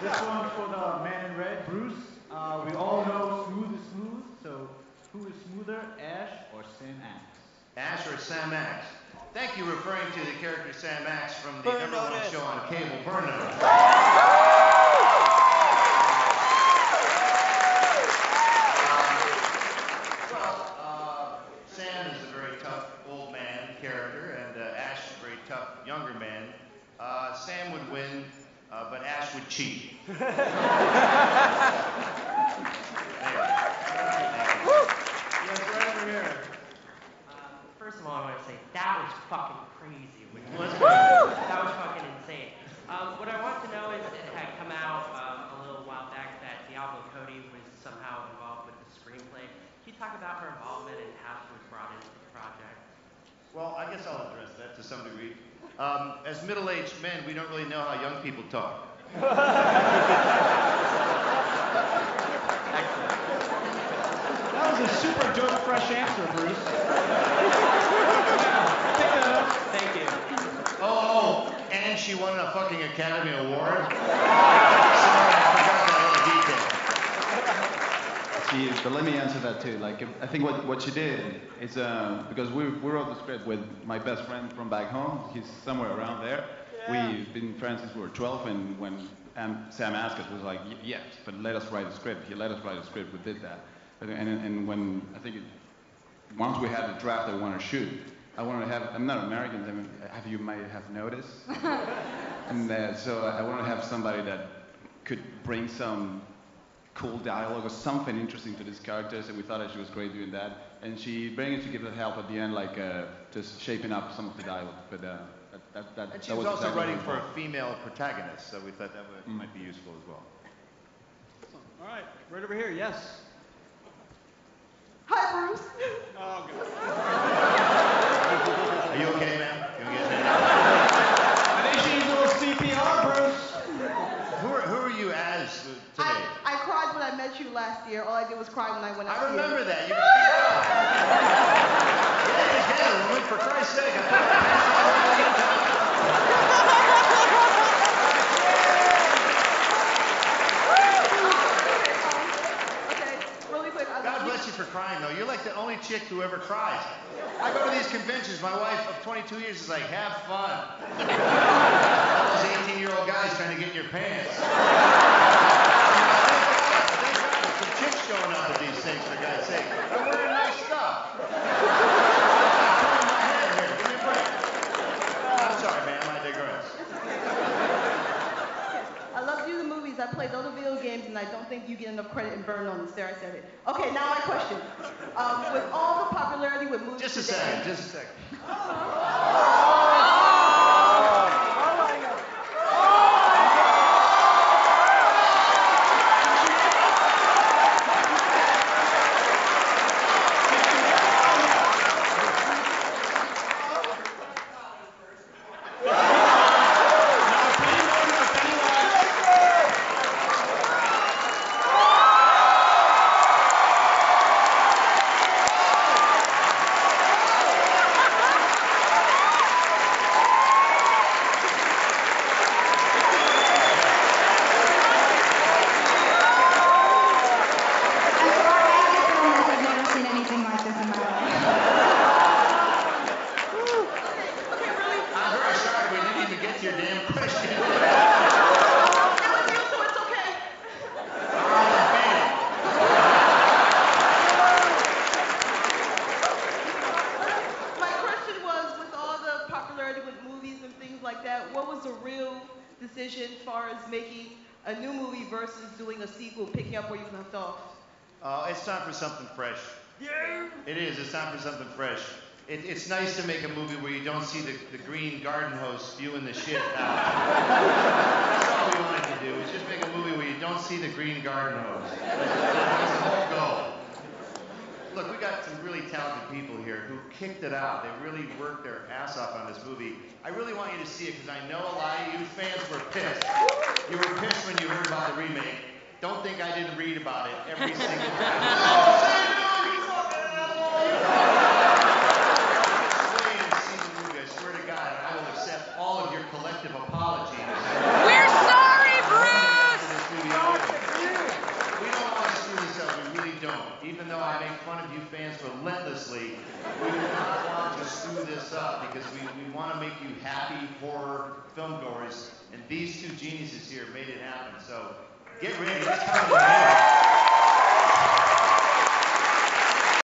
This one for the man in red, Bruce. Uh, we all know smooth is smooth, so who is smoother, Ash or Sam Axe? Ash or Sam Axe? Thank you, referring to the character Sam Axe from the number one show on cable, Burn Notice. Well, uh, Sam is a very tough old man character, and uh, Ash is a very tough younger man. Uh, Sam would win, uh, but Ash would cheat. Yes, right over here. Um, first of all, I want to say that was fucking crazy. When you Was it? that was fucking insane. Um, what I want to know is it had come out um, a little while back that Diablo Cody was somehow involved with the screenplay. Can you talk about her involvement and how she was brought into the project? Well, I guess I'll address that to some degree. Um, as middle-aged men, we don't really know how young people talk. That was a super dope, fresh answer, Bruce. Pick that up. Thank you. Oh, oh, and she won a fucking Academy Award. Sorry, I forgot that little detail. She, but let me answer that too. Like, I think what, what she did is uh, because we, we wrote the script with my best friend from back home. He's somewhere around there. We've been friends since we were 12, and when um, Sam asked us, was like, yes, but let us write a script. He let us write a script. We did that. And, and, when I think it, once we had the draft that we wanted to shoot, I wanted to have. I'm not American. I mean, have you might have noticed? and uh, so I wanted to have somebody that could bring some cool dialogue or something interesting to these characters, and we thought that she was great doing that. And she managed to give us help at the end, like uh, just shaping up some of the dialogue. But uh, that, that, that, And she that was also exactly writing for a female protagonist, so we thought that would, might be useful as well. All right, right over here, yes. Hi, Bruce. Oh, God. Are you okay, ma'am? Can we get that? I think she needs a little CPR, Bruce. Who are, who are you as uh, today? I, I cried when I met you last year. All I did was cry when I went out I here. remember that. You Get it together, woman, for Christ's sake. I Okay, really quick. I God love bless you for crying, though. You're like the chick who ever cries. I go to these conventions. My wife of 22 years is like, have fun. All those 18-year-old guys trying to get in your pants. Some chicks showing up at these things, for God's sake. I'm wearing nice stuff. I'm my head here. Give me a break. I'm sorry, ma'am. I digress. I love to do the movies. I played other video games, and I don't think you get enough credit and Burn on this. There, I said it. Okay, now my question. Um, with all the popularity with movies Just a today, second. Just a second. I'm sorry, I get thrown this. I've never seen anything like this in my life. okay, really, I'm very sorry. We didn't even get to your damn question. it was you, so it's okay. My question was, with all popularity with movies and things like that, what was the real decision as far as making a new movie versus doing a sequel, picking up where you left off? Uh, it's time for something fresh. Yeah. It is. It's time for something fresh. It, it's nice to make a movie where you don't see the, the green garden hose spewing the shit out. That's all we wanted to do. Is just make a movie where you don't see the green garden hose. That's the whole goal. Look, we got some really talented people here who kicked it out. They really worked their ass off on this movie. I really want you to see it because I know a lot of you fans were pissed. You were pissed when you heard about the remake. Don't think I didn't read about it every single time. Oh, No, say no, you fucking asshole! Stay and see the movie, I swear to God, and I will accept all of your collective apologies. We're sorry, Bruce! even though I make fun of you fans relentlessly, we do not want to screw this up because we, we want to make you happy horror film goers, and these two geniuses here made it happen. So get ready, it's coming.